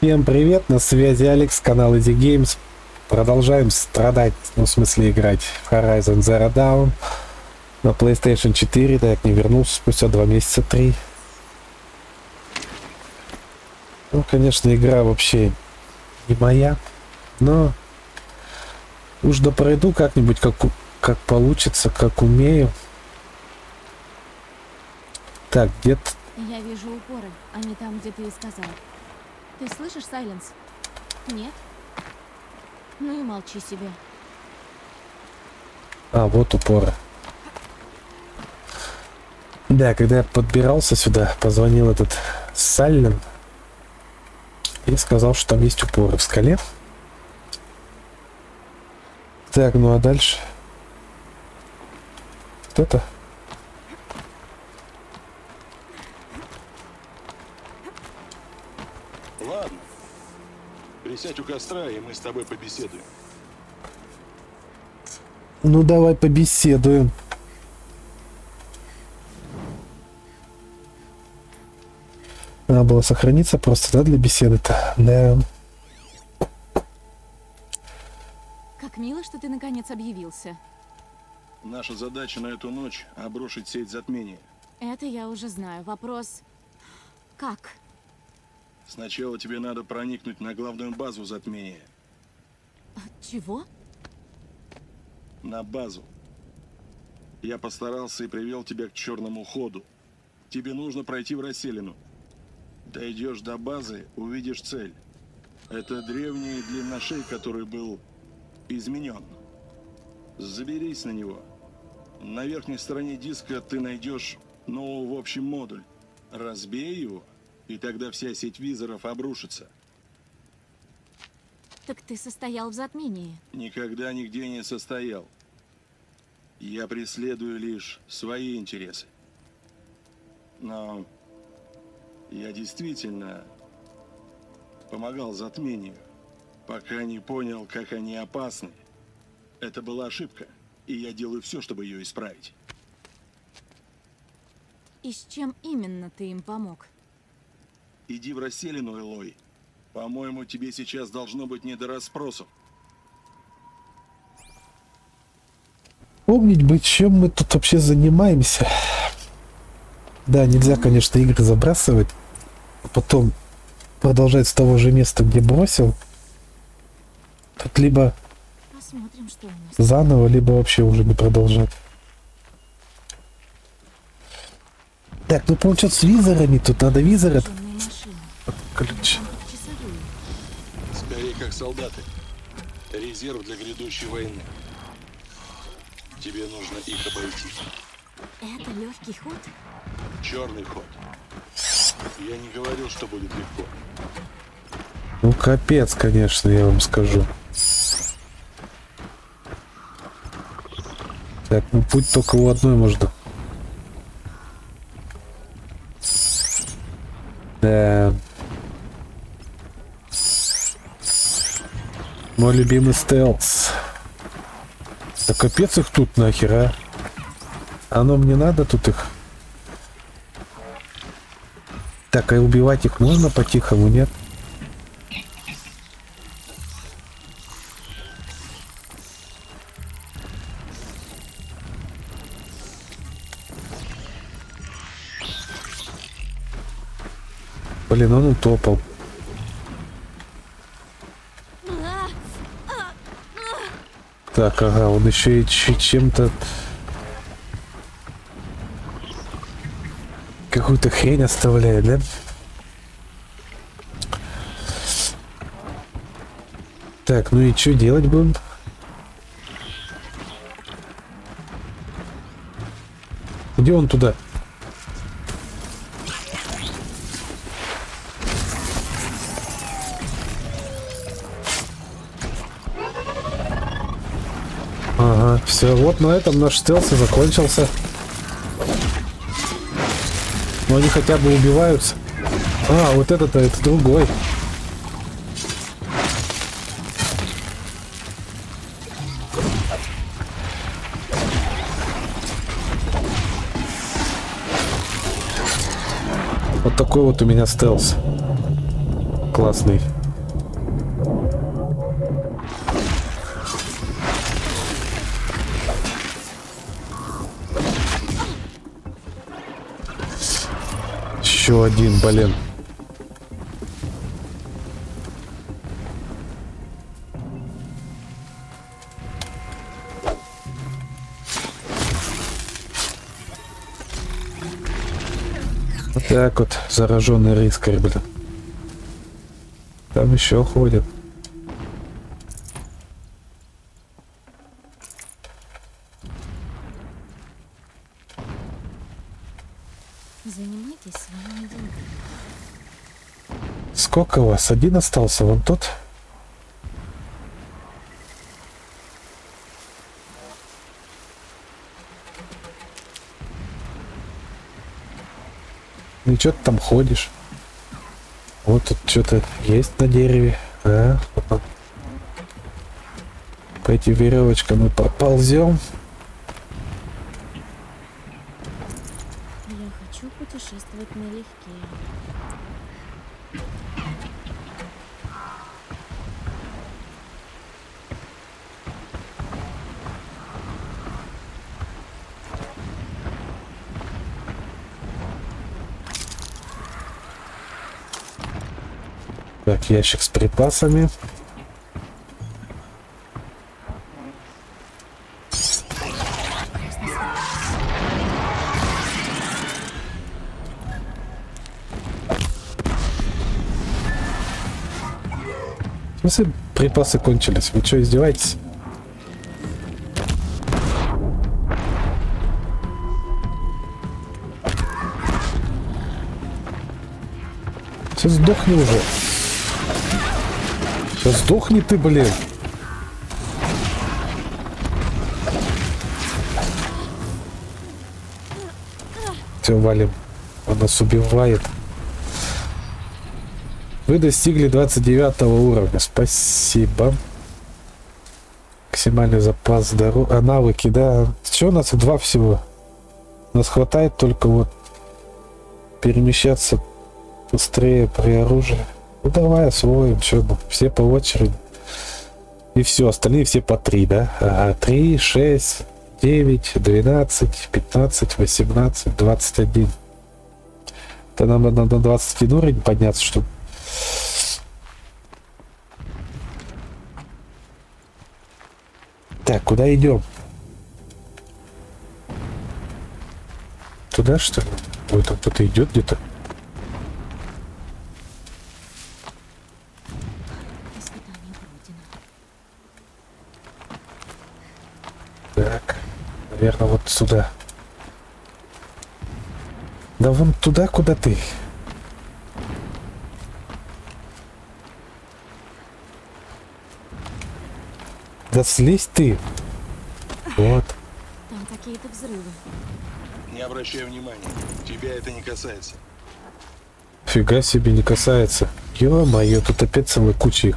Всем привет, на связи Алекс, канал Easy Games. Продолжаем страдать, ну в смысле играть в Horizon Zero Dawn на PlayStation 4, да, я к ней вернулся спустя два месяца, три. Ну, конечно, игра вообще не моя, но уж да пройду как-нибудь, как, как получится, как умею. Так, где-то... Я вижу упоры, а не там, где ты и сказал. Ты слышишь, Сайленс? Нет? Ну и молчи себе. А, вот упоры. Да, когда я подбирался сюда, позвонил этот Саллен и сказал, что там есть упоры в скале. Так, ну а дальше? Вот это? Ладно. Присядь у костра, и мы с тобой побеседуем. Ну давай побеседуем. Надо было сохраниться просто, да, для беседы-то? Да. Как мило, что ты наконец объявился. Наша задача на эту ночь — обрушить сеть затмения. Это я уже знаю. Вопрос... Как? Сначала тебе надо проникнуть на главную базу затмения. А, Чего? На базу. Я постарался и привел тебя к черному ходу. Тебе нужно пройти в расселину. Дойдешь до базы, увидишь цель. Это древний длинношей, который был изменен. Заберись на него. На верхней стороне диска ты найдешь, ну, в общем, модуль. Разбей его, и тогда вся сеть визоров обрушится. Так ты состоял в затмении. Никогда нигде не состоял. Я преследую лишь свои интересы. Но я действительно помогал затмению, пока не понял, как они опасны. Это была ошибка, и я делаю все, чтобы ее исправить. И с чем именно ты им помог? Иди в расселину, Элой. По-моему, тебе сейчас должно быть не до расспросов. Помнить бы, чем мы тут вообще занимаемся. Да, нельзя, конечно, игры забрасывать. а Потом продолжать с того же места, где бросил. Тут либо Посмотрим, что у нас. заново, либо вообще уже не продолжать. Так, ну получается с визорами. Тут надо визоры Вооруженные машины. Ключ. Скорее, как солдаты. Резерв для грядущей войны. Тебе нужно их обойти. Это легкий ход? Черный ход. Я не говорил, что будет легко. Ну капец, конечно, я вам скажу. Так, ну путь только у одной можно. Да. Мой любимый стелс. Да капец их тут нахер, а. Оно мне надо тут их. Так, а убивать их можно по-тихому, нет? Блин, он утопал. Так, ага, он еще и чем-то... Какую-то хрень оставляет, да? Так, ну и что делать будем? Где он туда? Все, вот на этом наш стелс и закончился. Но они хотя бы убиваются. А, вот этот-то, это другой. Вот такой вот у меня стелс. классный. Один, блин. Вот так вот, зараженный рискарь, блин. Там еще ходят. Сколько у вас? Один остался, вон тот. Ну что ты там ходишь? Вот тут что-то есть на дереве. А. По этим веревочкам мы поползем. Я хочу путешествовать налегке. Так, ящик с припасами. В припасы кончились? Вы что, издеваетесь? Все, сдохни уже. Да сдохни ты, блин. Все, валим. Он нас убивает. Вы достигли 29 уровня. Спасибо. Максимальный запас здоровья. А навыки, да. Что у нас два всего? У нас хватает только вот перемещаться быстрее при оружии. Ну давай освоим, что ну, все по очереди. И все, остальные все по 3, да? Ага, 3, 6, 9, 12, 15, 18, 21. Это нам надо на 21 уровень подняться, чтобы... Так, куда идем? Туда, что ли? Ой, там кто-то идет где-то. Наверное, вот сюда. Да вон туда, куда ты. Да слезь ты. Вот. Там какие-то взрывы. Не обращай внимания. Тебя это не касается. Фига себе не касается. Ё-моё, тут опять целая куча их.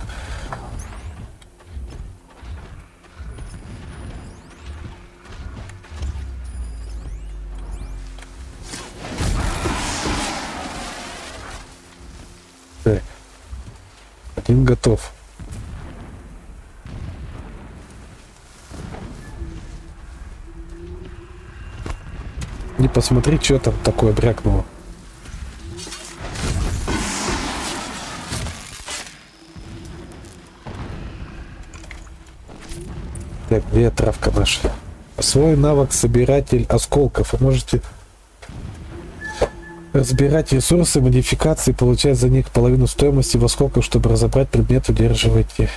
Посмотри, что там такое брякнуло. Так, где травка наша? Свой навык собиратель осколков. Вы можете разбирать ресурсы, модификации, получать за них половину стоимости в осколках, чтобы разобрать предмет, удерживайте.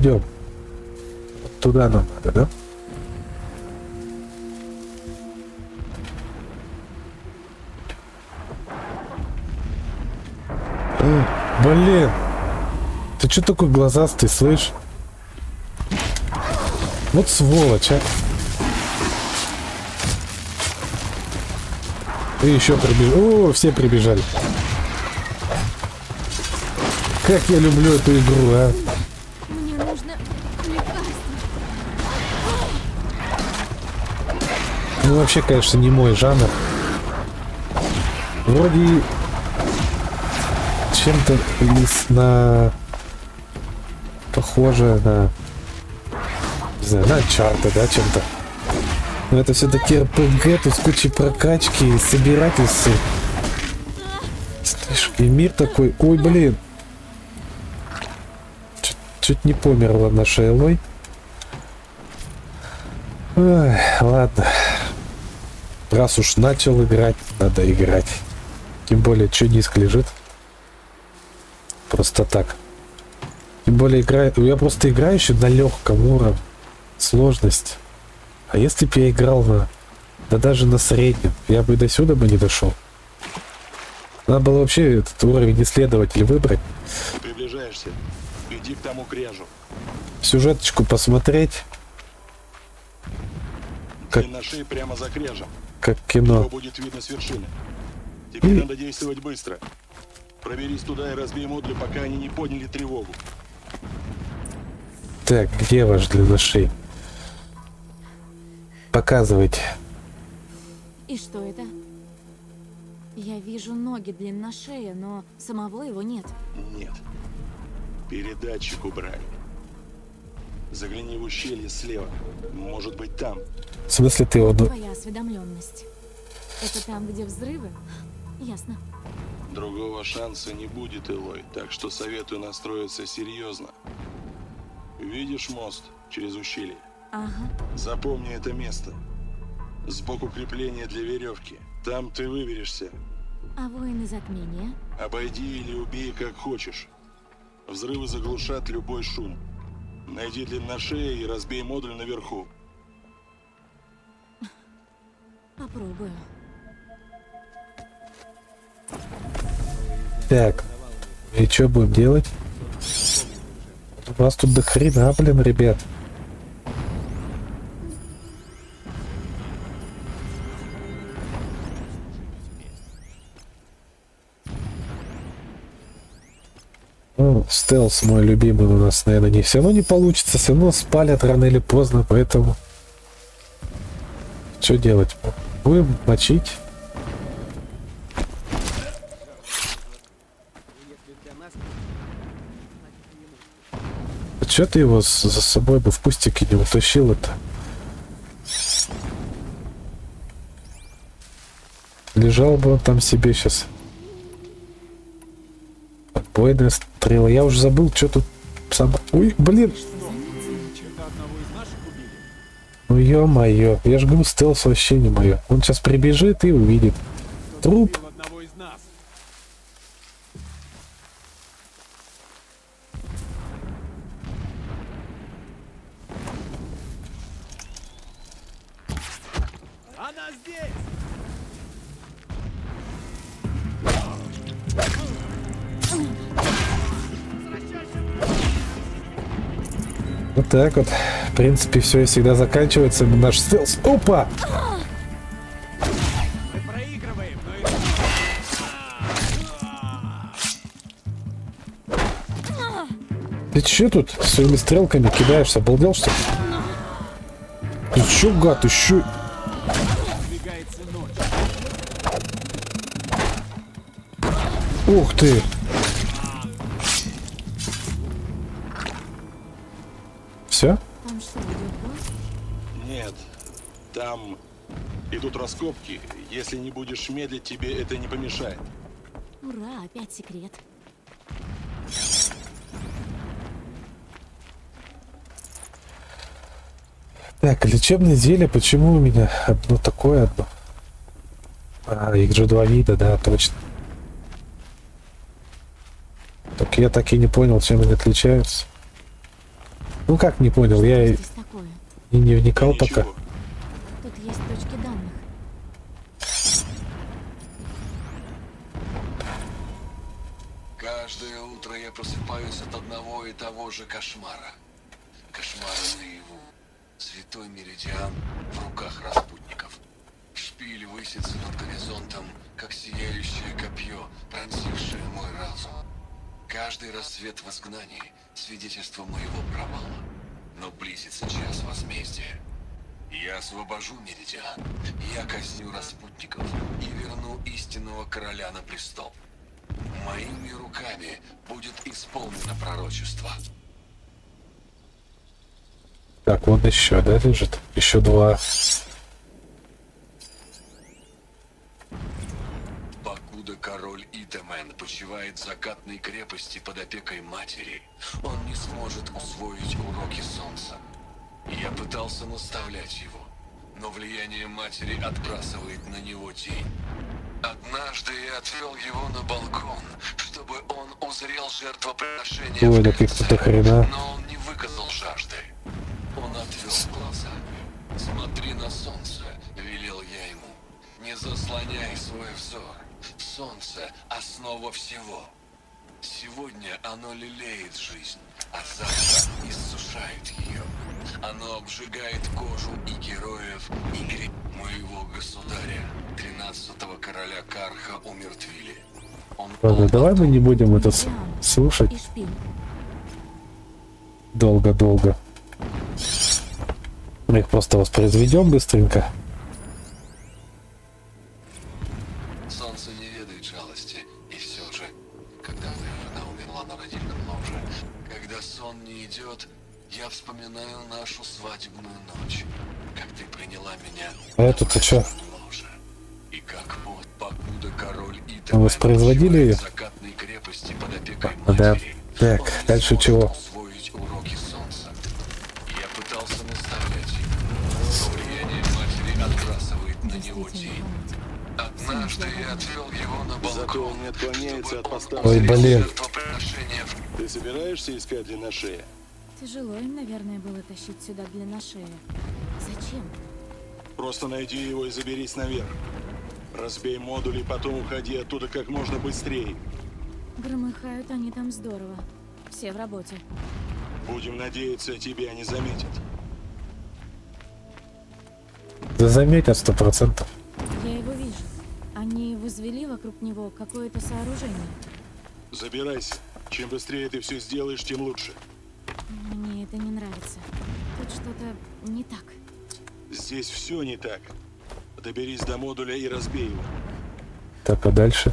Идем? Туда нам надо, да? Э, блин! Ты что такой глазастый, слышь? Вот сволочь, а! И еще прибежали. О, все прибежали. Как я люблю эту игру, а. Ну, вообще, конечно, не мой жанр. Вроде чем-то на... Похоже на... Не знаю, на чарта, да, чем-то. Но это все-таки РПГ, тут с кучей прокачки собирательства. Слышь, и мир такой... Ой, блин. Чуть, чуть не померла наша Элой. Ой, ладно. Раз уж начал играть, надо играть. Тем более, что диск лежит. Просто так. Тем более, играю... я просто играю еще на легком уровне. Сложность. А если бы я играл на... Да даже на среднем, я бы до сюда бы не дошел. Надо было вообще этот уровень исследователя выбрать. Приближаешься. Иди к тому кряжу. Сюжеточку посмотреть, Как- шеи прямо за кряжем. Как Его кино. будет видно с вершины. Теперь И- надо действовать быстро. Проберись туда и разбей модули, пока они не подняли тревогу. Так, где ваш длинношей? Показывайте. И что это? Я вижу ноги длинношея, но самого его нет. Нет. Передатчик убрали. Загляни в ущелье слева. Может быть там. В смысле ты его... Твоя осведомленность. Это там, где взрывы? Ясно. Другого шанса не будет, Элой, так что советую настроиться серьезно. Видишь мост через ущелье? Ага. Запомни это место. Сбоку крепления для веревки. Там ты выберешься. А воины затмения? Обойди или убей как хочешь. Взрывы заглушат любой шум. Найди длинношея и разбей модуль наверху. Попробую. Так, и что будем делать? У вас тут до хрена, блин, ребят. Ну, стелс мой любимый у нас, наверное, не все равно не получится, все равно спалят рано или поздно, поэтому... Что делать? Будем мочить. Че ты его за собой бы в кустике не утащил это? Лежал бы он там себе сейчас. Отбойная стрела. Я уже забыл, что тут сам... Ой, блин. Ё-моё. Я же говорю, стелс вообще не мое. Он сейчас прибежит и увидит. Труп. Так вот. В принципе, все и всегда заканчивается. Наш стелс. Опа! Ты че тут своими стрелками кидаешься? Обалдел, что ли? Ты че, гад, еще... Ух ты! Если не будешь медлить, тебе это не помешает. Ура, опять секрет. Так, лечебное зелье, почему у меня одно такое, одно? А, их же два вида, да, точно. Так я так и не понял, чем они отличаются. Ну как не понял, я и и не вникал пока. Ничего. И того же кошмара. Кошмара наяву. Святой меридиан в руках распутников. Шпиль высится над горизонтом, как сияющее копье, пронзившее мой разум. Каждый рассвет в изгнании — свидетельство моего провала. Но близится час возмездия. Я освобожу Меридиан, я казню распутников и верну истинного короля на престол. Моими руками будет исполнено пророчество. Так, вот еще, да, лежит? Еще два. Покуда король Итамен почивает в закатной крепости под опекой матери, он не сможет усвоить уроки солнца. Я пытался наставлять его, но влияние матери отбрасывает на него тень. Однажды я отвел его на балкон, чтобы он узрел жертвоприношение Ой, да как конце, тут хрена. но он не выказал жажды. Он отвел глаза. Смотри на солнце, велел я ему. Не заслоняй свой взор. Солнце — основа всего. Сегодня оно лелеет жизнь, а завтра иссушает ее. Оно обжигает кожу и героев, и гре... Моего государя, тринадцатого короля Карха, умертвили. Он Ладно, давай мы не будем это слушать долго-долго. Мы их просто воспроизведем быстренько. Солнце не ведает жалости, и все же, когда моя жена умерла на родильном ложе, когда сон не идет, я вспоминаю нашу свадебную ночь, как ты приняла меня А чё? брачном ложе. И как вот, покуда король и Мы воспроизводили её? закатной крепости под опекой А, да. Так, дальше чего? Блин. Ты собираешься искать длинношея? Тяжело им, наверное, было тащить сюда длинношея. Зачем? Просто найди его и заберись наверх. Разбей модули, потом уходи оттуда как можно быстрее. Громыхают они там здорово. Все в работе. Будем надеяться, тебя не заметят. Да заметят сто процентов. Я его вижу. Они возвели вокруг него какое-то сооружение. Забирайся. Чем быстрее ты все сделаешь, тем лучше. Мне это не нравится. Тут что-то не так. Здесь все не так. Доберись до модуля и разбей его. Так, а дальше?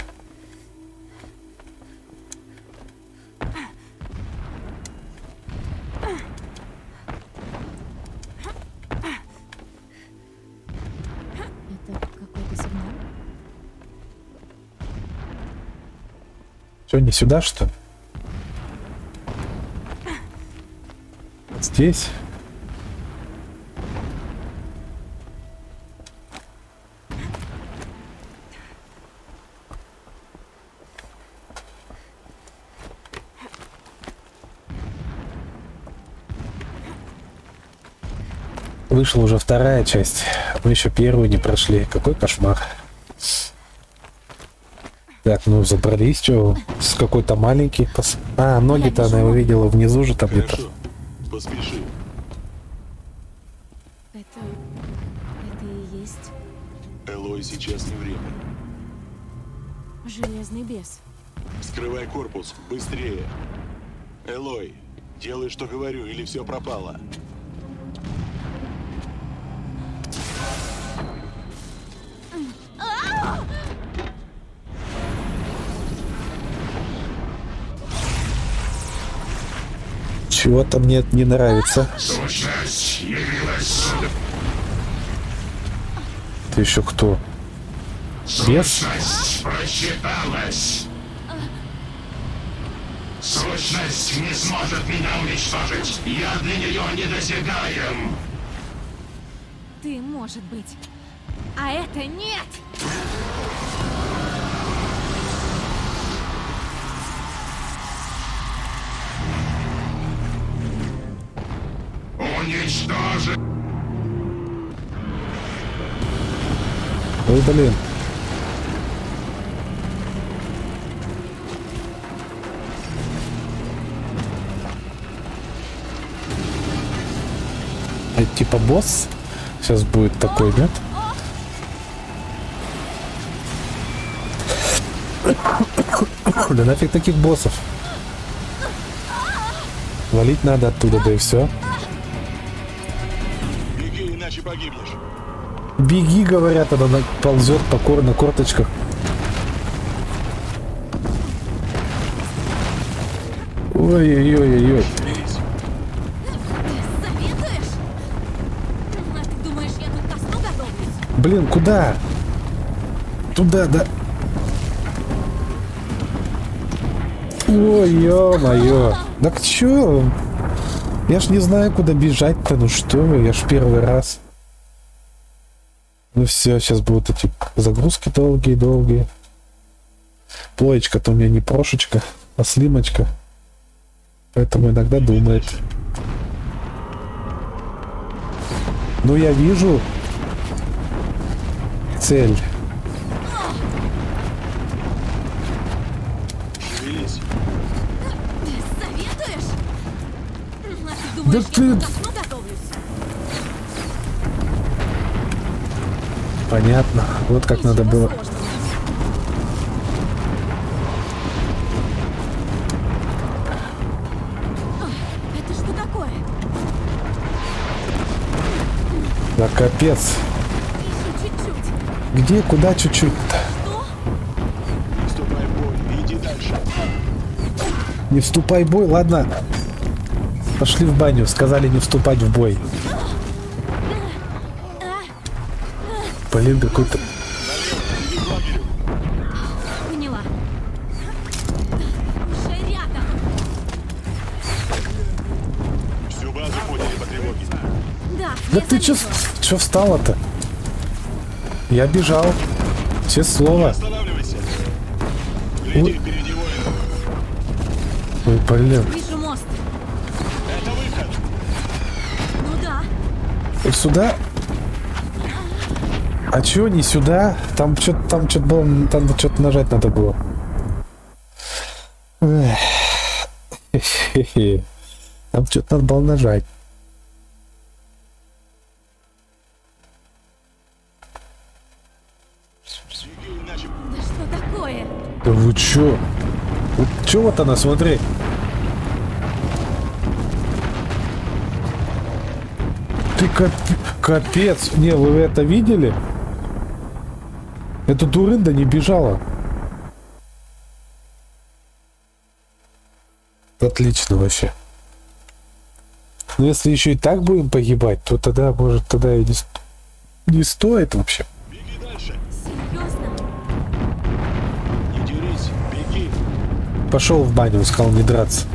Не сюда, что? Здесь? Вышла уже вторая часть. Мы еще первую не прошли. Какой кошмар. Так, ну забрались, что с какой-то маленький. пос- А, ноги-то она его видела внизу же там где-то. Хорошо. Поспеши. Это... Это и есть Элой, сейчас не время. железный бес. Скрывай корпус. Быстрее. Элой, делай, что говорю, или все пропало. Чего-то мне не нравится. Ты еще кто? Бес? Сущность не сможет меня уничтожить. Я для нее недосягаем. Ты, может быть. А это нет! Ой, блин. А это типа босс? Сейчас будет такой, нет? Да нафиг таких боссов. Валить надо оттуда, да и все. Беги, говорят, она на- ползет по кор на корточках. Ой-ой-ой-ой. Берись. Советуешь? Ты думаешь, я тут ко сну готовлюсь? Блин, куда? Туда, да. Ой, ё-моё. Так чё? Я ж не знаю, куда бежать-то. Ну что вы, я ж первый раз. Ну все, сейчас будут эти загрузки долгие-долгие. Плоечка-то у меня не прошечка, а слимочка. Поэтому иногда думает. Ну я вижу цель. Шевелись. Советуешь? А ты думаешь, ты- Понятно. Вот как надо было. Это что такое? Да капец. Еще чуть-чуть. Где, куда чуть-чуть-то? Что? Не вступай в бой. Иди дальше. Не вступай в бой, ладно. Пошли в баню, сказали не вступать в бой. Блин, какой-то... Поняла. Уже рядом. Всю базу подняли по тревоге. Да, Да ты чё, чё встала-то? Я бежал. Все слова. Останавливайся. Гляди, впереди воин. Ой, блин. Вижу мост. Это выход. Ну да. Вот сюда? А чё не сюда? Там что-то там что-то было, там что-то нажать надо было. Там что-то надо было нажать. Да что такое? Да вы чё? Вот чё вот она, смотри. Ты кап- капец. Не, вы это видели? Эта дурында не бежала. Отлично вообще. Но если еще и так будем погибать, то тогда, может, тогда и не, не стоит вообще. беги дальше. Серьезно? Не дерись. Беги. Пошел в баню, сказал не драться.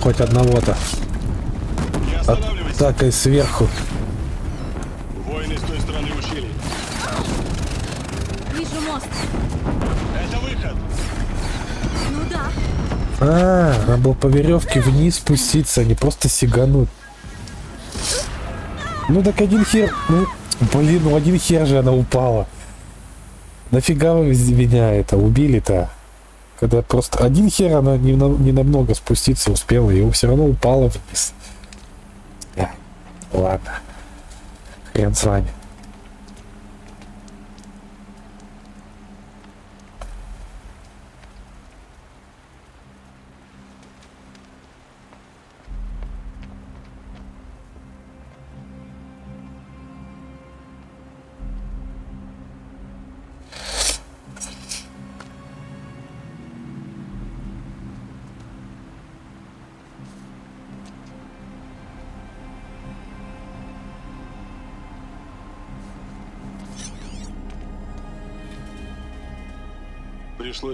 Хоть одного-то. Останавливайся. Атакой сверху. Воины с той стороны ущелья. Вижу мост. Это выход. Ну да. А, надо было по веревке вниз спуститься, а не просто сигануть. Ну так один хер... Ну, блин, ну один хер же она упала. Нафига вы меня это убили-то? Когда просто один хер она не, на- не намного спуститься успела, и все равно упала вниз. Э, ладно. Хрен с вами.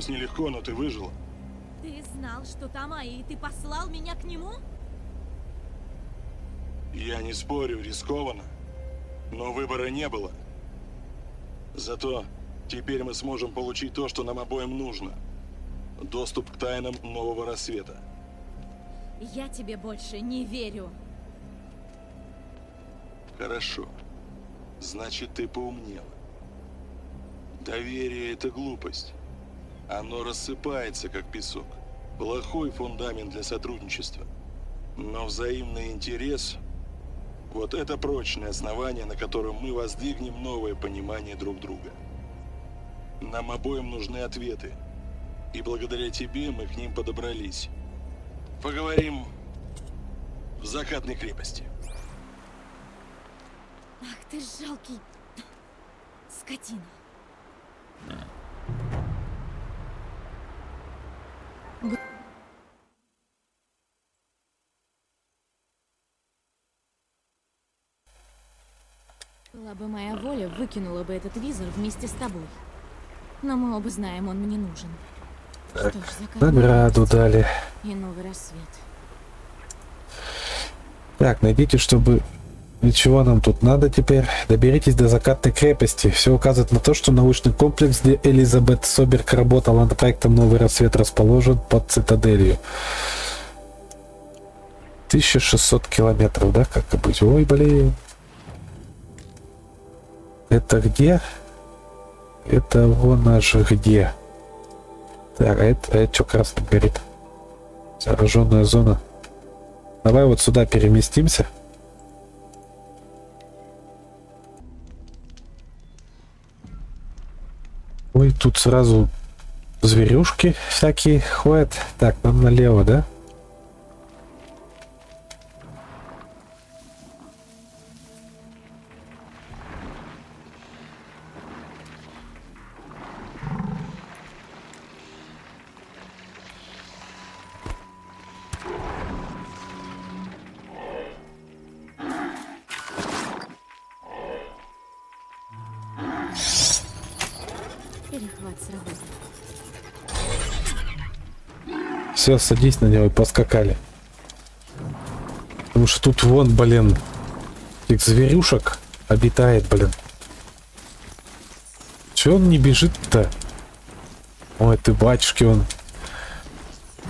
Пришлось нелегко, но ты выжил. Ты знал, что там Аи, и ты послал меня к нему? Я не спорю, рискованно. Но выбора не было. Зато теперь мы сможем получить то, что нам обоим нужно. Доступ к тайнам нового рассвета. Я тебе больше не верю. Хорошо. Значит, ты поумнела. Доверие — это глупость. Оно рассыпается, как песок. Плохой фундамент для сотрудничества. Но взаимный интерес – вот это прочное основание, на котором мы воздвигнем новое понимание друг друга. Нам обоим нужны ответы. И благодаря тебе мы к ним подобрались. Поговорим в закатной крепости. Ах ты жалкий... скотина. Была бы моя воля, выкинула бы этот визор вместе с тобой. Но мы оба знаем, он мне нужен. Так, Что ж, Награду дали. и новый рассвет. Так, найдите, чтобы... Для чего нам тут надо теперь? Доберитесь до закатной крепости. Все указывает на то, что научный комплекс, где Элизабет Соберг работала над проектом «Новый рассвет» расположен под цитаделью. 1600 километров, да, как и быть? Ой, блин. Это где? Это вон аж где? Так, а это, а это что красным горит? Зараженная зона. Давай вот сюда переместимся. Ой, тут сразу зверюшки всякие ходят. Так, нам налево, да? Все, садись на него и поскакали. Потому что тут вон, блин, этих зверюшек обитает, блин. Че он не бежит-то? Ой, ты батюшки, он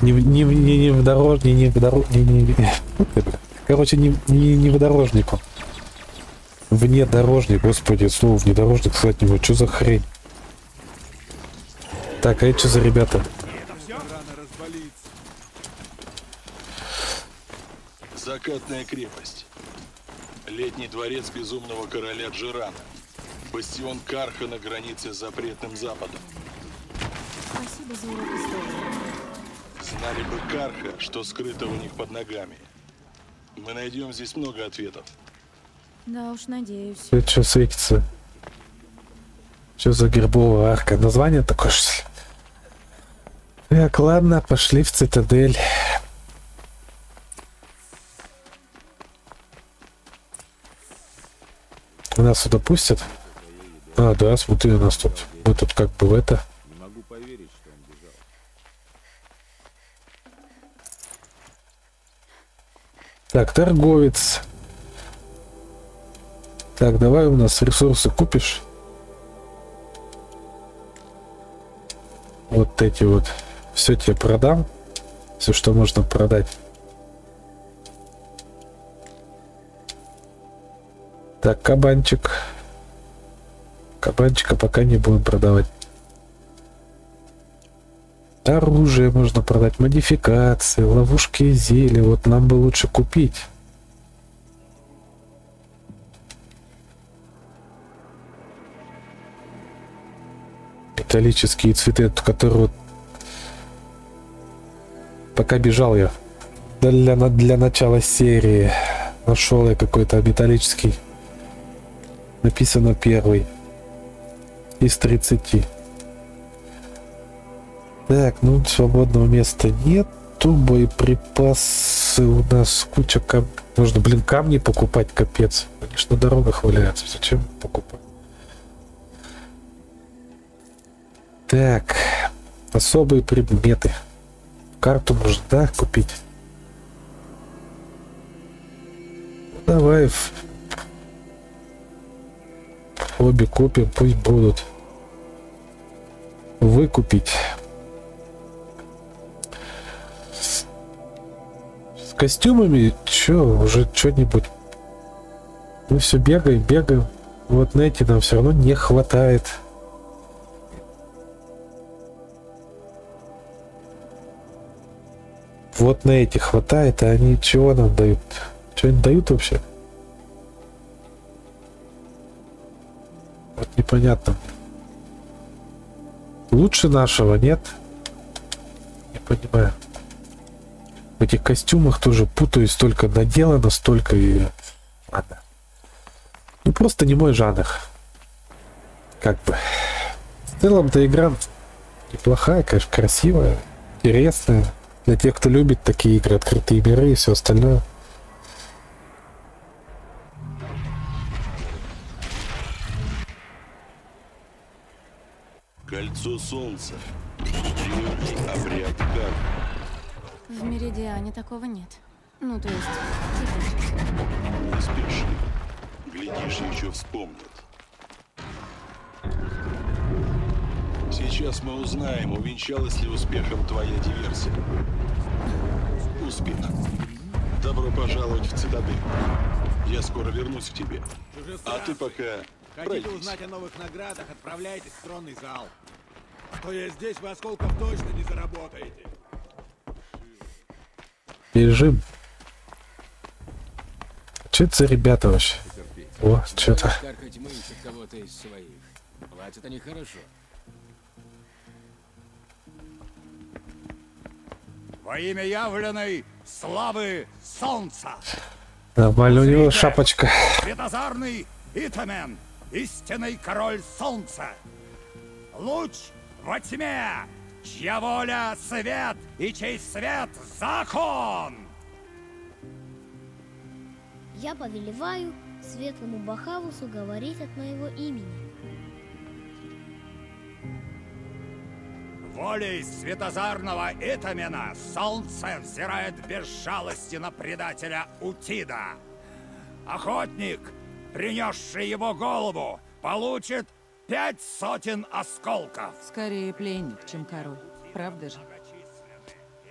не, не, не, не в дорож... не, не в дорож... не, не, не-. Короче, не, не, не водорожник он. Внедорожник, господи, слово внедорожник сказать не могу. Что за хрень? Так, а это что за ребята? Рано разболится. Закатная крепость. Летний дворец безумного короля Джирана. Бастион Карха на границе с запретным западом. Спасибо за урок истории. Знали бы Карха, что скрыто у них под ногами. Мы найдем здесь много ответов. Да уж, надеюсь. Это что светится? Что за гербовая арка? Название такое что ли? Так, ладно, пошли в цитадель. Нас сюда пустят? А, да, смотри, у нас тут. Мы тут как бы в это. Так, торговец. Так, давай у нас ресурсы купишь. Вот эти вот. Все тебе продам. Все, что можно продать. Так, кабанчик. Кабанчика пока не будем продавать. Оружие можно продать, модификации, ловушки и зелья. Вот нам бы лучше купить. Металлические цветы, которые вот пока бежал я для, для начала серии нашел я какой-то металлический написано первый из 30 так, ну свободного места нету, боеприпасы у нас куча кам... Нужно, блин, камни покупать, капец. Они ж на дорогах валяются, зачем покупать? Так, особые предметы. Карту нужно, да, купить? Ну, Давай. Обе купим, пусть будут. Выкупить. С костюмами, чё, уже что-нибудь. Мы все бегаем, бегаем. Вот на эти нам все равно не хватает. Вот на эти хватает, а они чего нам дают? Что они дают вообще? Вот непонятно. Лучше нашего, нет? Не понимаю. В этих костюмах тоже путаюсь, столько наделано, столько и... Ладно. Ну просто не мой жанр. Как бы. В целом-то игра неплохая, конечно, красивая, интересная. Для тех, кто любит такие игры, открытые миры и все остальное. Кольцо солнца. Древний обряд карт. В Меридиане такого нет. Ну, то есть, теперь. Не спеши. Глядишь, еще вспомнят. Сейчас мы узнаем, увенчалась ли успехом твоя диверсия. Успех. Добро пожаловать в цитадель. Я скоро вернусь к тебе. А ты пока Хотите узнать о новых наградах, отправляйтесь в тронный зал. Стоя здесь, вы осколков точно не заработаете. Бежим. Че это за ребята вообще? О, что-то. Платят они хорошо. Во имя явленной славы солнца! Нормально у него шапочка. Светозарный Итамен, истинный король солнца! Луч во тьме, чья воля — свет, и чей свет — закон! Я повелеваю светлому Бахавусу говорить от моего имени. Волей светозарного Итамена солнце взирает без жалости на предателя Утида. Охотник, принесший его голову, получит пять сотен осколков. Скорее пленник, чем король. Правда же?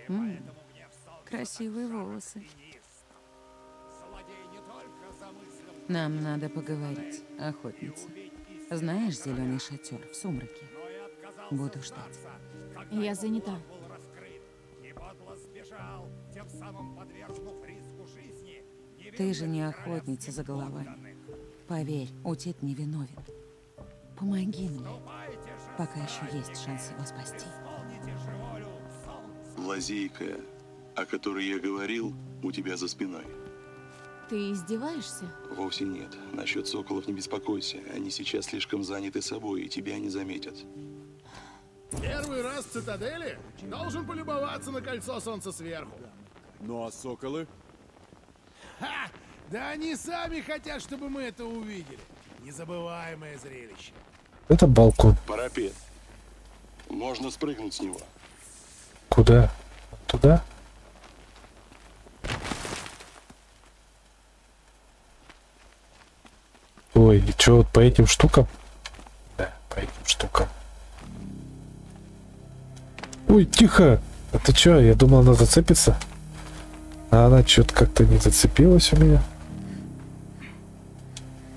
М, Красивые волосы. Нам надо поговорить, охотница. Знаешь зеленый шатер в сумраке? Буду ждать. Я занята. Ты же не охотница за головами. Поверь, Утит не виновен. Помоги мне, пока еще есть шанс его спасти. Лазейка, о которой я говорил, у тебя за спиной. Ты издеваешься? Вовсе нет. Насчет соколов не беспокойся. Они сейчас слишком заняты собой, и тебя не заметят. Первый раз в цитадели должен полюбоваться на кольцо солнца сверху. Ну а соколы? Ха! Да они сами хотят, чтобы мы это увидели. Незабываемое зрелище. Это балкон. Парапет. Можно спрыгнуть с него. Куда? Туда? Ой, и что вот по этим штукам? Да, по этим штукам. Ой, тихо! А ты чё, я думал, она зацепится. А она что-то как-то не зацепилась у меня.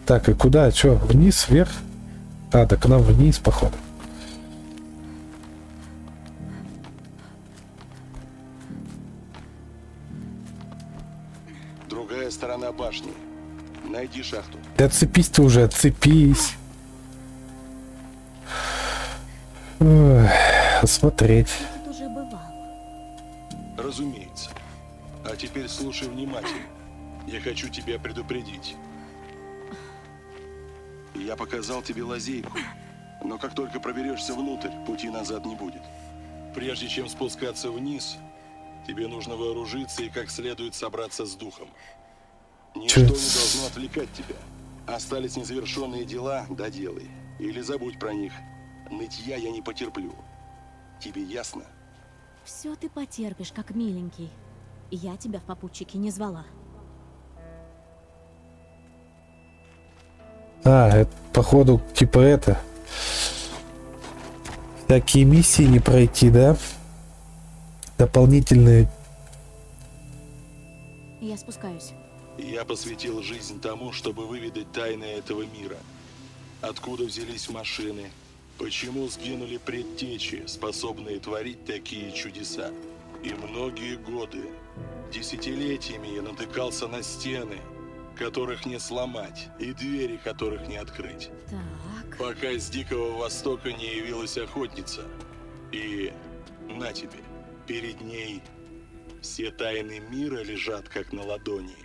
Так, и куда? Чё, вниз, вверх? А, так нам вниз, походу. Другая сторона башни. Найди шахту. Да отцепись ты уже, отцепись. Ой, смотреть. Тут уже бывал. Разумеется. А теперь слушай внимательно. Я хочу тебя предупредить. Я показал тебе лазейку. Но как только проберешься внутрь, пути назад не будет. Прежде чем спускаться вниз, тебе нужно вооружиться и как следует собраться с духом. Ничто не должно отвлекать тебя. Остались незавершенные дела, доделай. Или забудь про них. Нытья я не потерплю. Тебе ясно? Все ты потерпишь, как миленький. Я тебя в попутчике не звала. А, это, походу, типа это. Такие миссии не пройти, да? Дополнительные. Я спускаюсь. Я посвятил жизнь тому, чтобы выведать тайны этого мира. Откуда взялись машины? Почему сгинули предтечи, способные творить такие чудеса? И многие годы, десятилетиями я натыкался на стены, которых не сломать, и двери, которых не открыть. Так. Пока с Дикого Востока не явилась охотница. И на тебе, перед ней все тайны мира лежат как на ладони.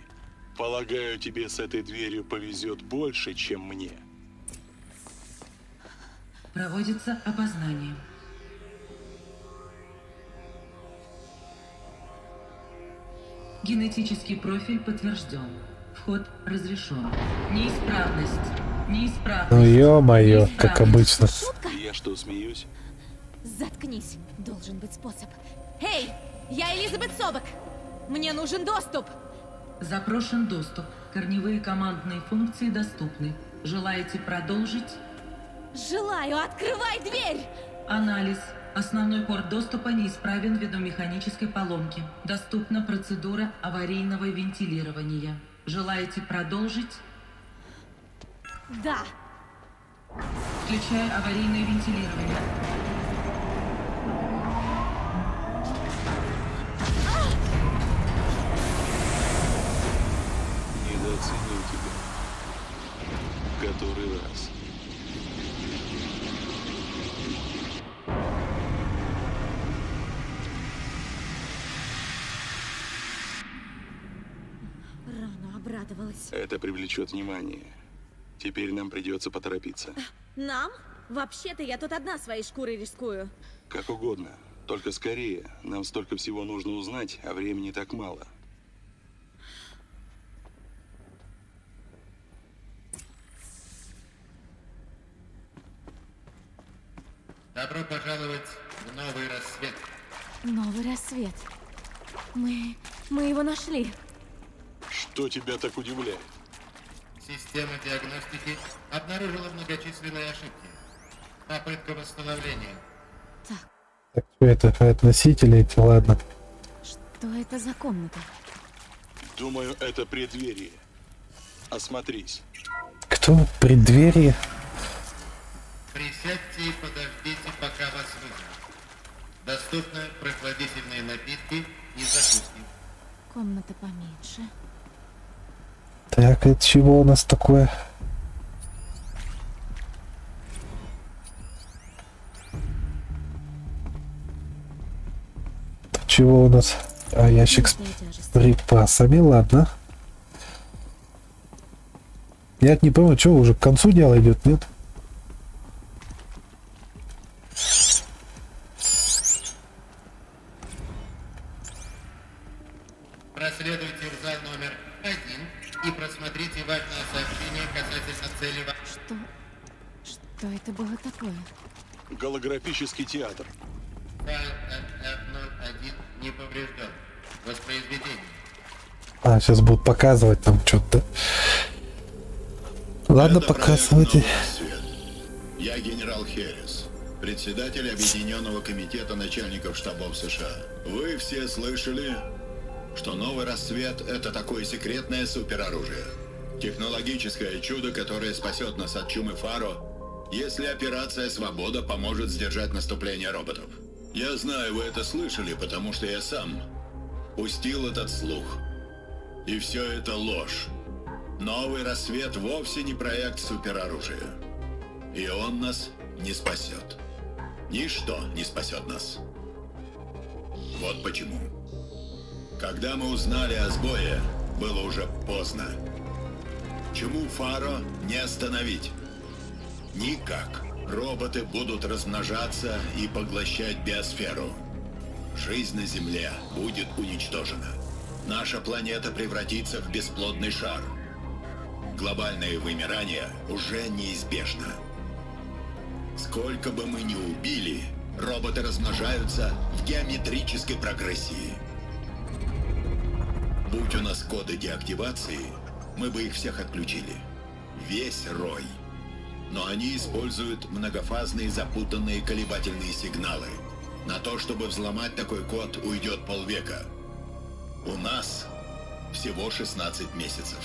Полагаю, тебе с этой дверью повезет больше, чем мне. Проводится опознание. Генетический профиль подтвержден. Вход разрешен. Неисправность. Неисправность. Ну ё-моё, как обычно. Я что, смеюсь? Заткнись. Должен быть способ. Эй, я Элизабет Собок. Мне нужен доступ. Запрошен доступ. Корневые командные функции доступны. Желаете продолжить? Желаю, открывай дверь! Анализ. Основной порт доступа неисправен ввиду механической поломки. Доступна процедура аварийного вентилирования. Желаете продолжить? Да. Включаю аварийное вентилирование. Это привлечет внимание. Теперь нам придется поторопиться. Нам? Вообще-то я тут одна своей шкурой рискую. Как угодно. Только скорее. Нам столько всего нужно узнать, а времени так мало. Добро пожаловать в новый рассвет. Новый рассвет. Мы... мы его нашли. Что тебя так удивляет? Система диагностики обнаружила многочисленные ошибки. Попытка восстановления. Так что это относители эти, ладно. Что это за комната? Думаю, это преддверие. Осмотрись. Кто? Преддверие? Присядьте и подождите, пока вас вызовут. Доступны прохладительные напитки и закуски. Комната поменьше. Так, это чего у нас такое? Чего у нас? А, ящик с припасами, ладно. Я не понимаю, что уже к концу дело идет, нет? Это было такое? Голографический театр. Файл FF01 не поврежден. Воспроизведение. А, сейчас будут показывать там что-то. Ладно, показывайте. Я генерал Херрис, председатель Объединенного комитета начальников штабов США. Вы все слышали, что новый рассвет — это такое секретное супероружие. Технологическое чудо, которое спасет нас от чумы Фаро, если операция «Свобода» поможет сдержать наступление роботов. Я знаю, вы это слышали, потому что я сам пустил этот слух. И все это ложь. Новый рассвет вовсе не проект супероружия. И он нас не спасет. Ничто не спасет нас. Вот почему. Когда мы узнали о сбое, было уже поздно. Чему Фаро не остановить? Никак. Роботы будут размножаться и поглощать биосферу. Жизнь на Земле будет уничтожена. Наша планета превратится в бесплодный шар. Глобальное вымирание уже неизбежно. Сколько бы мы ни убили, роботы размножаются в геометрической прогрессии. Будь у нас коды деактивации, мы бы их всех отключили. Весь рой. Но они используют многофазные запутанные колебательные сигналы. На то, чтобы взломать такой код, уйдет полвека. У нас всего 16 месяцев.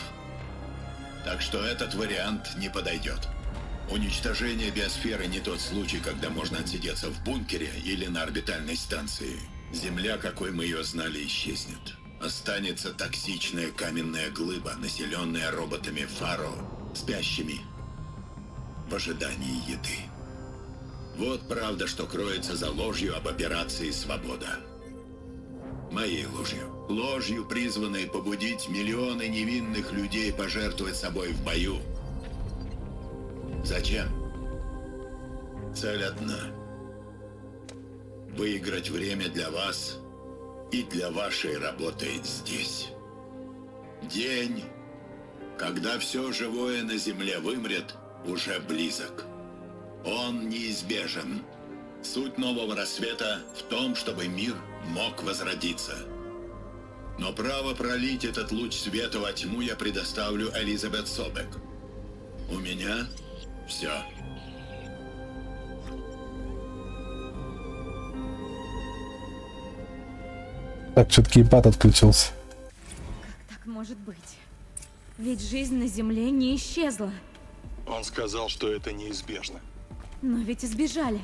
Так что этот вариант не подойдет. Уничтожение биосферы не тот случай, когда можно отсидеться в бункере или на орбитальной станции. Земля, какой мы ее знали, исчезнет. Останется токсичная каменная глыба, населенная роботами Фаро, спящими в ожидании еды. Вот правда, что кроется за ложью об операции «Свобода». Моей ложью. Ложью, призванной побудить миллионы невинных людей пожертвовать собой в бою. Зачем? Цель одна. Выиграть время для вас и для вашей работы здесь. День, когда все живое на Земле вымрет, уже близок. Он неизбежен. Суть нового рассвета в том, чтобы мир мог возродиться. Но право пролить этот луч света во тьму я предоставлю Элизабет Собек. У меня все. Так, что-то кейпад отключился. Так может быть. Ведь жизнь на Земле не исчезла. Он сказал, что это неизбежно. Но ведь избежали.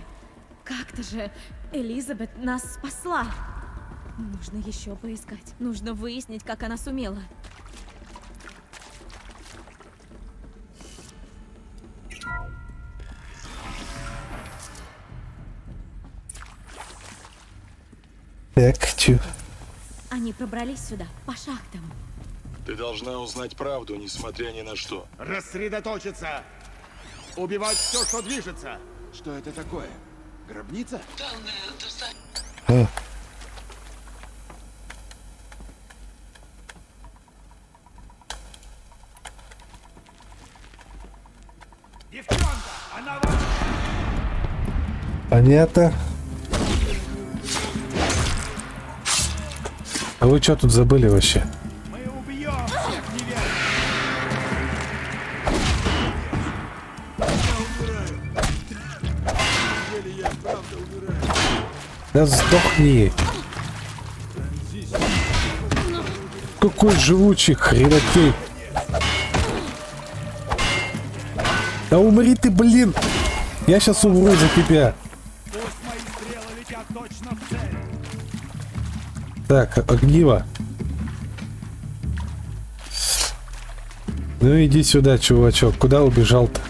Как-то же Элизабет нас спасла. Нужно еще поискать. Нужно выяснить, как она сумела. Так, чё? Они пробрались сюда, по шахтам. Ты должна узнать правду, несмотря ни на что. Рассредоточиться! Убивать все, что движется! Что это такое? Гробница? А, Девчонка! Она вас... понятно. А вы что тут забыли вообще? Да сдохни! Какой живучий хренотей! Да умри ты, блин! Я сейчас умру за тебя! Так, огниво. Ну иди сюда, чувачок. Куда убежал-то?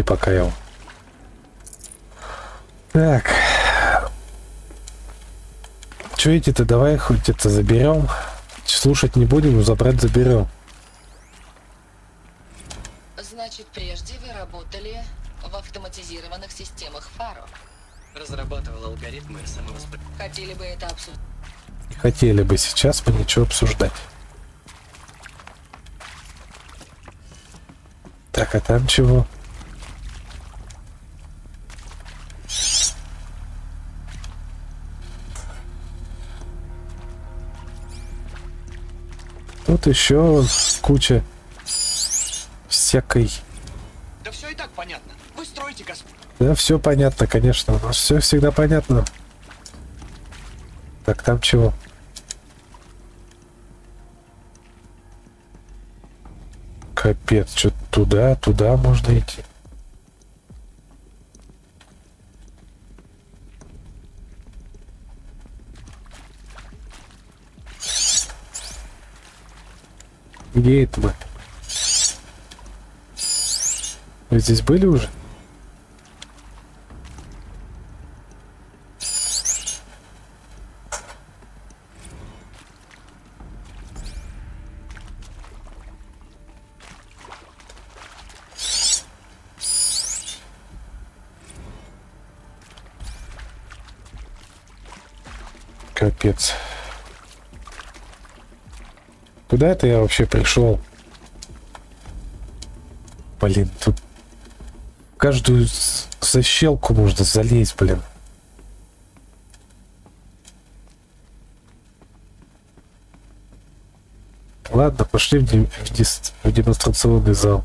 Пока его. Так. Че эти-то давай хоть это заберем. Слушать не будем, но забрать заберем. Значит, прежде вы работали в автоматизированных системах ФАРО. Разрабатывал алгоритмы самовосприятия. Хотели бы это обсудить? Не хотели бы сейчас мы ничего обсуждать. Так, а там чего? Тут еще куча всякой... Да все и так понятно. Вы строите космос. Да, все понятно, конечно. У нас все всегда понятно. Так, там чего? Капец, что туда, туда можно идти. Где это мы? Вы здесь были уже? Капец. Куда это я вообще пришел? Блин, тут каждую защелку можно залезть, блин. Ладно, пошли в демонстрационный зал.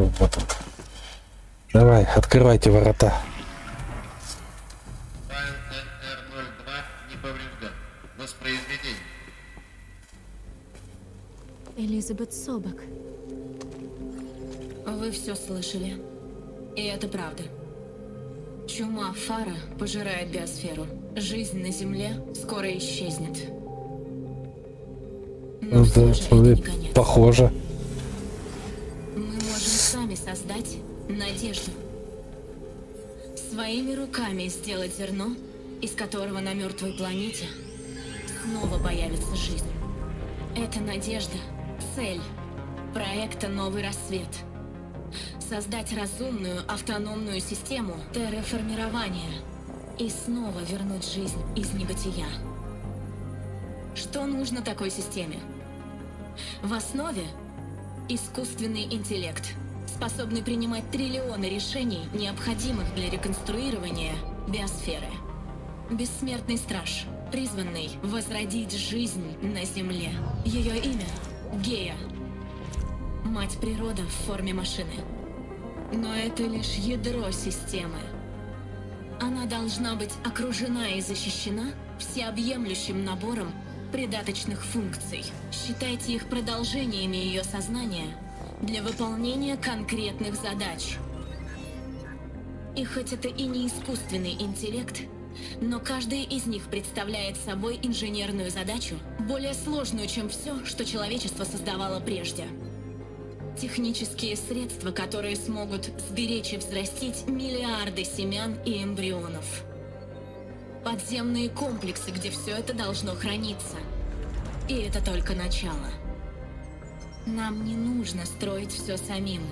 Он? Вот он. Давай, открывайте ворота. Файл NR02 не поврежден. Воспроизведение. Элизабет Собак. Вы все слышали. И это правда. Чума Фара пожирает биосферу. Жизнь на Земле скоро исчезнет. Но Ну, все да, же это не вы- конец. похоже. Своими руками сделать зерно, из которого на мертвой планете снова появится жизнь. Это надежда, цель проекта «Новый рассвет». Создать разумную автономную систему терраформирования и снова вернуть жизнь из небытия. Что нужно такой системе? В основе искусственный интеллект, способный принимать триллионы решений, необходимых для реконструирования биосферы. Бессмертный страж, призванный возродить жизнь на Земле. Ее имя — Гея. Мать природа в форме машины. Но это лишь ядро системы. Она должна быть окружена и защищена всеобъемлющим набором придаточных функций. Считайте их продолжениями ее сознания для выполнения конкретных задач. И хоть это и не искусственный интеллект, но каждая из них представляет собой инженерную задачу, более сложную, чем все, что человечество создавало прежде. Технические средства, которые смогут сберечь и взрастить миллиарды семян и эмбрионов. Подземные комплексы, где все это должно храниться. И это только начало. Нам не нужно строить все самим.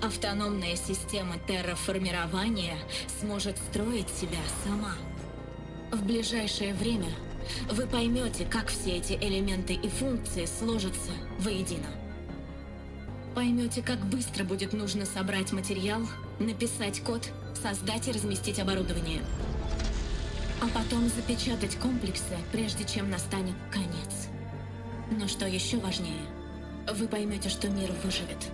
Автономная система терраформирования сможет строить себя сама. В ближайшее время вы поймете, как все эти элементы и функции сложатся воедино. Поймете, как быстро будет нужно собрать материал, написать код, создать и разместить оборудование. А потом запечатать комплексы, прежде чем настанет конец. Но что еще важнее, вы поймете, что мир выживет.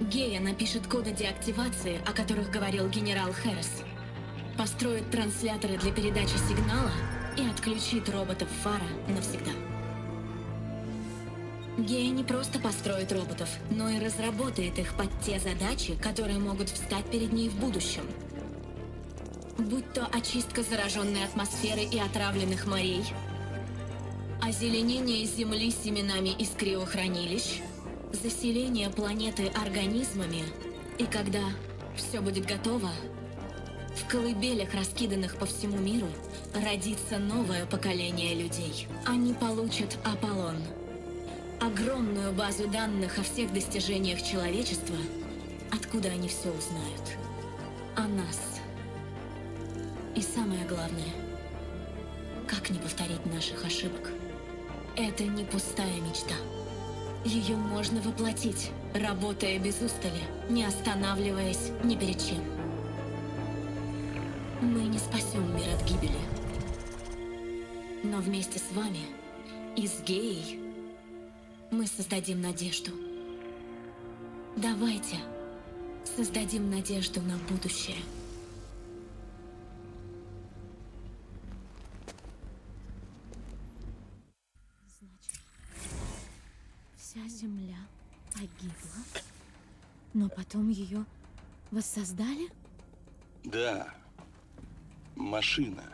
Гея напишет коды деактивации, о которых говорил генерал Хэррис. Построит трансляторы для передачи сигнала и отключит роботов Фара навсегда. Гея не просто построит роботов, но и разработает их под те задачи, которые могут встать перед ней в будущем. Будь то очистка зараженной атмосферы и отравленных морей, озеленение Земли семенами из криохранилищ, заселение планеты организмами, и когда все будет готово, в колыбелях, раскиданных по всему миру, родится новое поколение людей. Они получат Аполлон. Огромную базу данных о всех достижениях человечества, откуда они все узнают. О нас. И самое главное, как не повторить наших ошибок. Это не пустая мечта. Ее можно воплотить, работая без устали, не останавливаясь ни перед чем. Мы не спасем мир от гибели. Но вместе с вами и с Геей мы создадим надежду. Давайте создадим надежду на будущее. Вся земля погибла, но потом ее воссоздали? Да. Машина.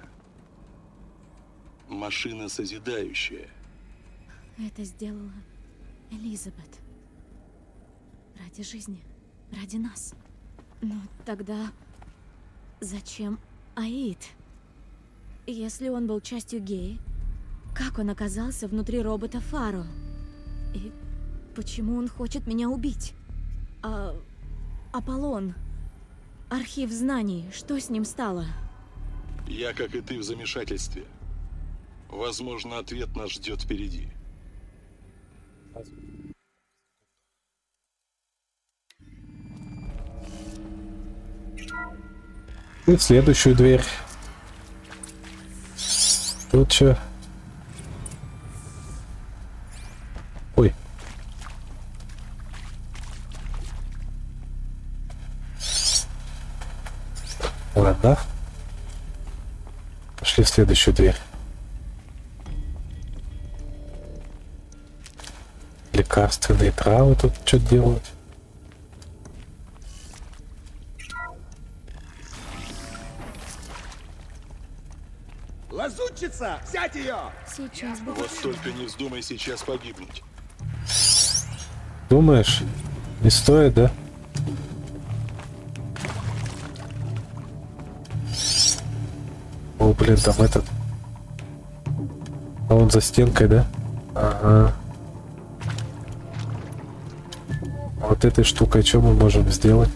Машина созидающая. Это сделала Элизабет. Ради жизни, ради нас. Но тогда зачем Аид? Если он был частью геи, как он оказался внутри робота Фаро? И почему он хочет меня убить? А Аполлон, архив знаний, что с ним стало? Я, как и ты, в замешательстве. Возможно, ответ нас ждет впереди. И в следующую дверь. Тут что? В следующую дверь. Лекарственные травы тут что делают? Лазутчица! Взять ее! Сейчас бы... Вот только не вздумай сейчас погибнуть. Думаешь, не стоит, да? О, блин, там этот. А он за стенкой, да? Ага. Вот этой штукой что мы можем сделать?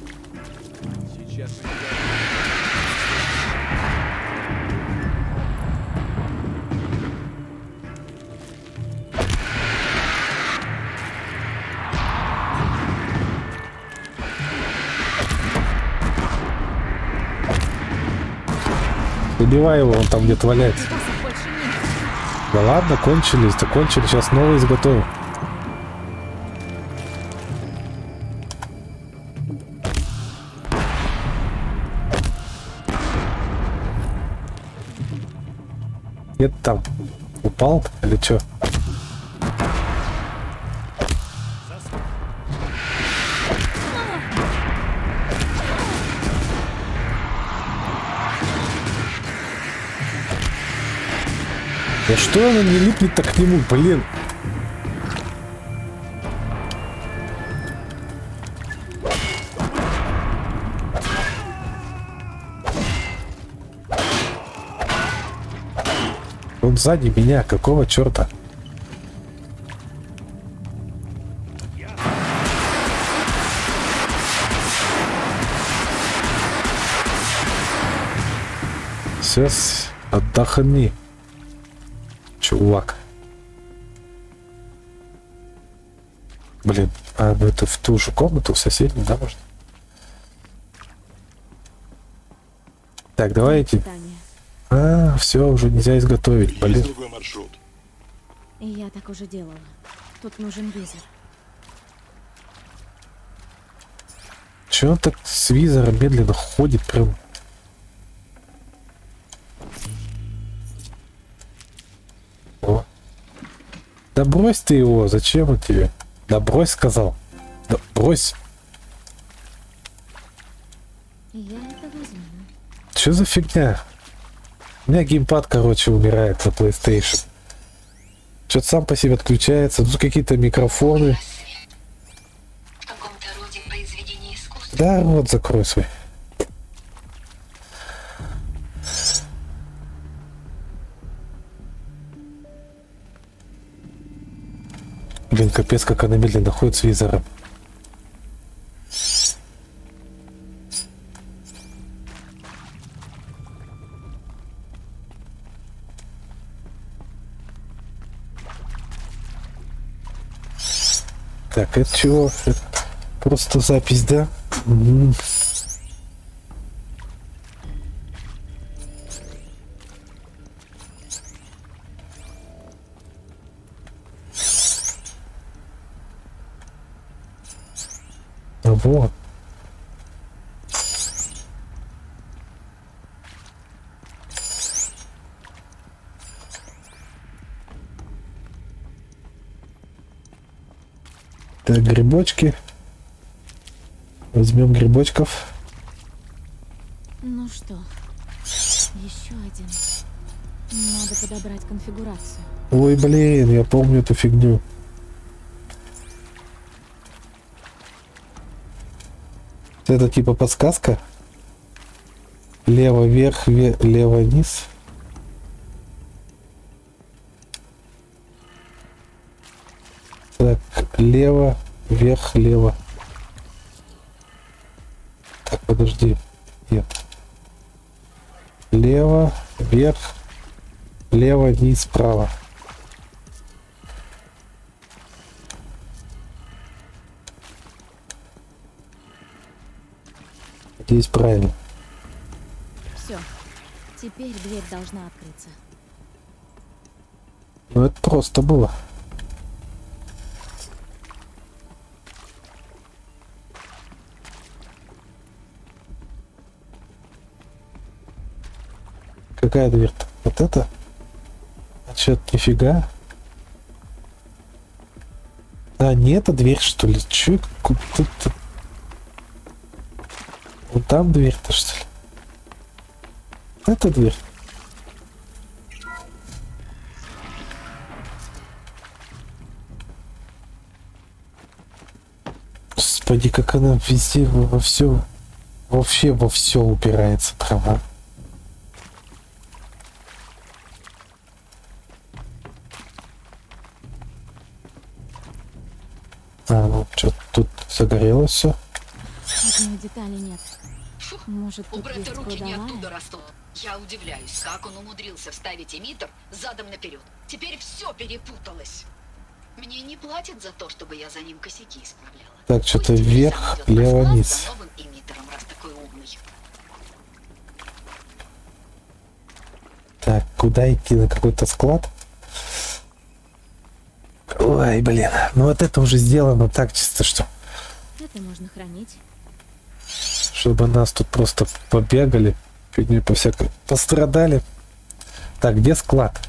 Убивай его, он там где-то валяется. Да ладно, кончились, да кончили, сейчас новые изготовим. Где там? Упал или что? Да что она не липнет так к нему, блин? Он сзади меня, какого черта? Сейчас отдохни, чувак. Блин, а это в ту же комнату, в соседнюю, да, можно? Так, давайте. А, все, уже нельзя изготовить, Есть блин. другой маршрут. И я так уже делала. Тут нужен визор. Че он так с визором медленно ходит прям? Да брось ты его, зачем он тебе? Да брось, сказал. Да брось. Я. Че за фигня? У меня геймпад, короче, умирает на PlayStation. Что-то сам по себе отключается. Тут какие-то микрофоны. Да, рот закрой свой. Блин, капец, как она медленно ходит с визором. Так, это чего? Это просто запись, да? Мгм. Вот. Так, грибочки. Возьмем грибочков. Ну что, еще один. Надо подобрать конфигурацию. Ой, блин, я помню эту фигню. Это типа подсказка. Лево вверх, ве- лево вниз. Так, лево, вверх, лево. Так, подожди. Нет. Лево, вверх, лево, вниз, право. Здесь правильно. Все. Теперь дверь должна открыться. Ну это просто было. Какая дверь? вот это? Значит, нифига. А, не эта дверь, что ли? Чё? Тут-то... Вот там дверь-то, что ли? Это дверь. Господи, как она везде во все, вообще во все упирается прямо. А, ну что тут загорелось все. Детали нет. Может, У Бретта руки не оттуда растут. Я удивляюсь, как он умудрился вставить эмиттер задом наперед. Теперь все перепуталось. Мне не платят за то, чтобы я за ним косяки исправляла. Так, что-то вверх, лево, низ. Так, куда идти? На какой-то склад? Ой, блин. Ну вот это уже сделано так чисто, что Это можно хранить. Чтобы нас тут просто побегали, фигней по всякой пострадали. Так, где склад?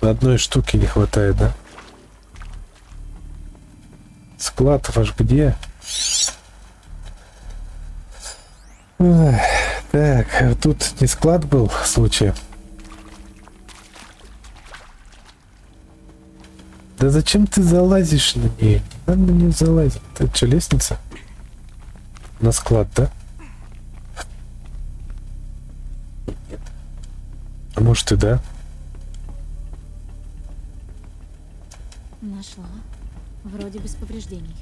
Одной штуки не хватает, да? Склад ваш где? Ой, так, тут не склад был случай. Да зачем ты залазишь на ней? Надо на нее залазить. Это что, лестница? На склад, да? Нет. А может и да? Нашла. Вроде без повреждений.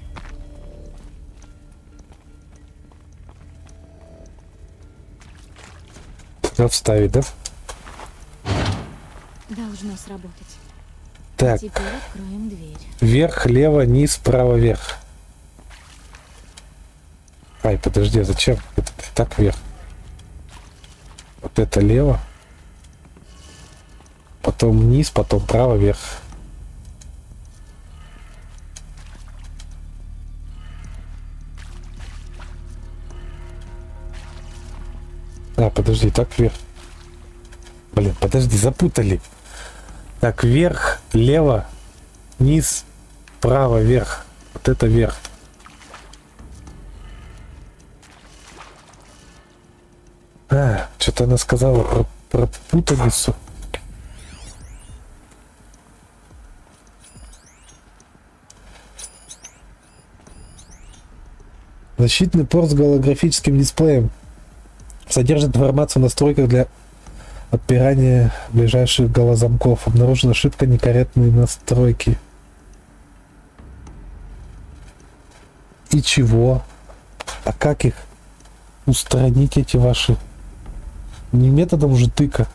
Надо вставить, да? Должно сработать. Так, Теперь откроем дверь. вверх, лево, низ, право, вверх. Ай, подожди, а зачем? Это так вверх. Вот это лево. Потом низ, потом право, вверх. А, подожди, так вверх. Блин, подожди, запутали. Так, вверх, лево, низ, право, вверх. Вот это вверх. А, что-то она сказала про, про путаницу. Защитный порт с голографическим дисплеем. Содержит информацию о настройках для отпирания ближайших голозамков. Обнаружена ошибка некорректные настройки. И чего? А как их устранить эти ваши? Не методом же тыка.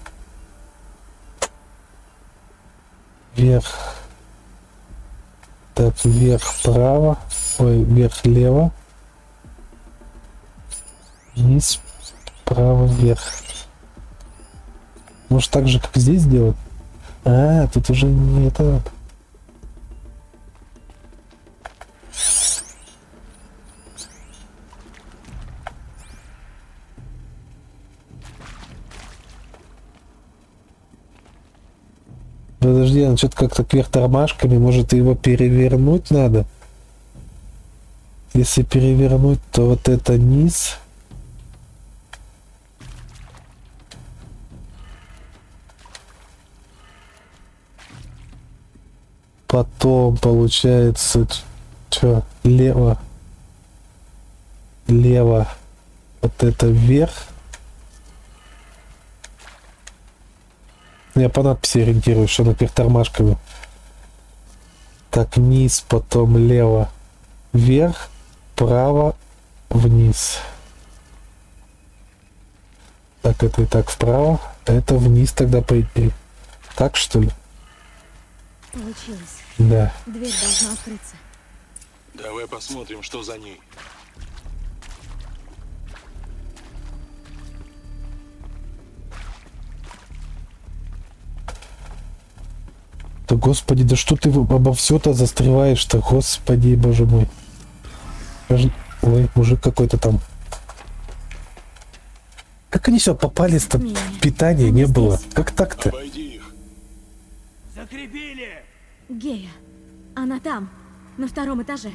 Вверх. Так, вверх право. Ой, вверх лево. Вниз право вверх. Может так же, как здесь сделать? А, тут уже не это. Подожди, он что-то как-то кверх тормашками, может его перевернуть надо? Если перевернуть, то вот это низ. Потом получается, что, лево, лево, вот это вверх. Я по надписи ориентируюсь, что она кверх тормашками. Так, вниз, потом лево, вверх, право, вниз. Так, это и так вправо, а это вниз тогда по идее. Так что ли? Получилось. Да. Дверь должна открыться. Давай посмотрим, что за ней. Да господи, да что ты обо все-то застреваешь-то, господи, боже мой. Ой, мужик какой-то там. Как они сюда попались там? Не, Питания не было. Как так-то? Закрепили! Гея. Она там, на втором этаже.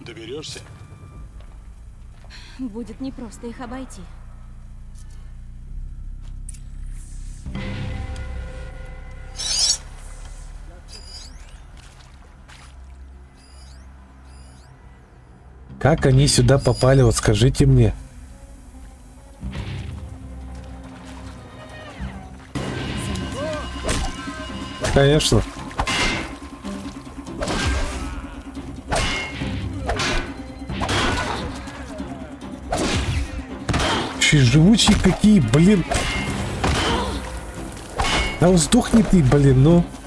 Доберешься? Будет непросто их обойти. Как они сюда попали, вот скажите мне. Конечно. И живучие какие, блин. А он сдохни ты, блин, ну. Что,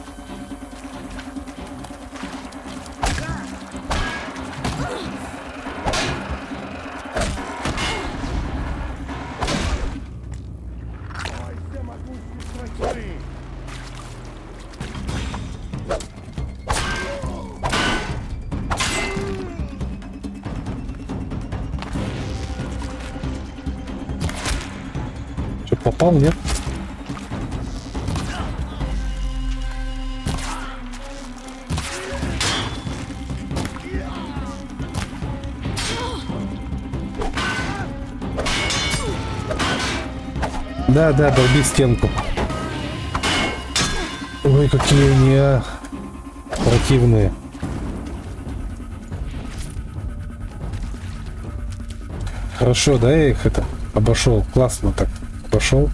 Да, да, долби стенку. Ой, какие они а, противные. Хорошо, да, я их это обошел. Классно так обошел.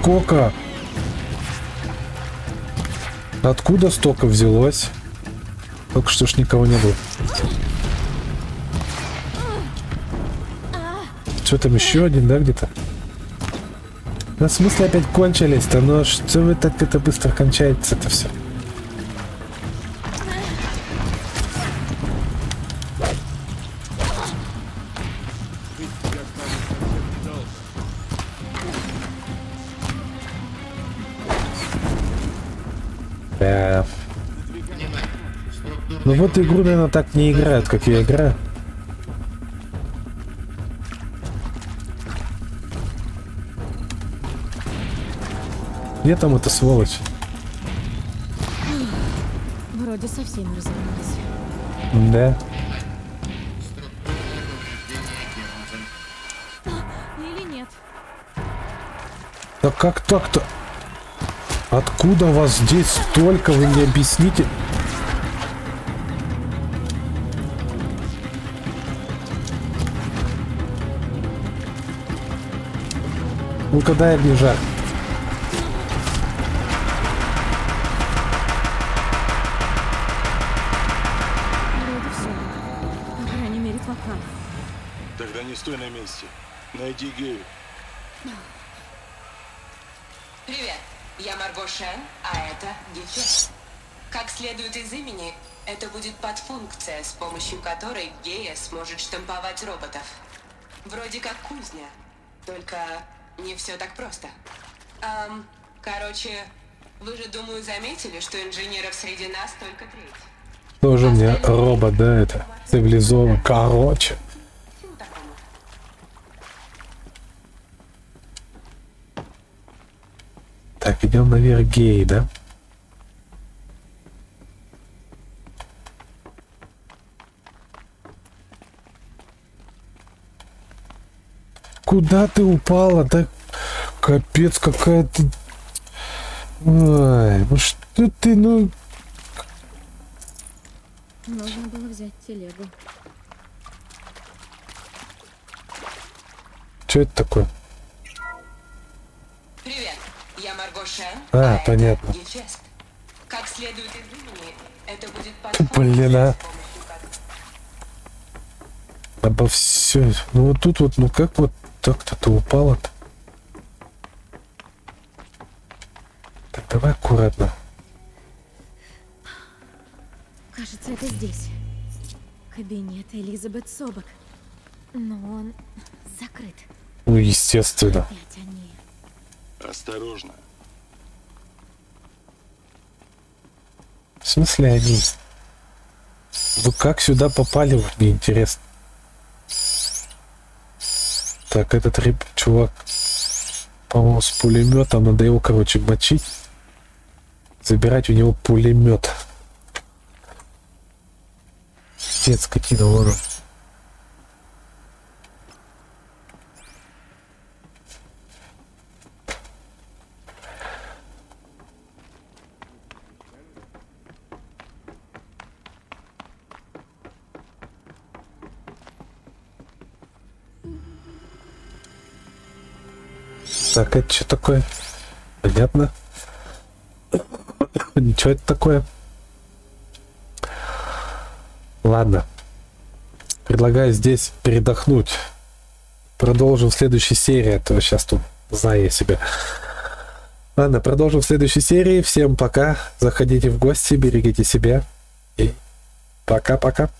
Сколько! Откуда столько взялось? Только что ж никого не было. Что там еще один, да, где-то? На смысле опять кончились-то, но что вы так это быстро кончается это все? Вот игру, наверное, так не играют, как я играю. Где там эта сволочь? Вроде со всеми разобрались. Да. Или нет? Да как так-то? Откуда вас здесь столько, вы мне объясните? Ну-ка дай огнежар. Не все так просто. Ам, короче, вы же, думаю, заметили, что инженеров среди нас только треть. Тоже мне робот, да, это цивилизован. Короче. Так, идем наверх гей, да? Куда ты упала? Да капец, какая ты... Ой, ну что ты, ну... Нужно было взять телегу. Что это такое? Привет, я Марго Шен, А, понятно. Гефест. Как следует из имени, это будет Блин, а. Обо все. Ну вот тут вот, ну как вот так-то ты упала-то? Так, давай аккуратно. Кажется, это здесь. Кабинет Элизабет Собак. Но он закрыт. Ну, естественно. Они. Осторожно. В смысле они? Вы как сюда попали, мне интересно. Так, этот реп, чувак, по-моему, с пулеметом надо его, короче, мочить. Забирать у него пулемет. Отец, скотина, вон он. Так, это что такое? Понятно. Ничего это такое. Ладно. Предлагаю здесь передохнуть. Продолжим в следующей серии, а сейчас тут знаю я себя. Ладно, продолжим в следующей серии. Всем пока. Заходите в гости, берегите себя. И пока-пока.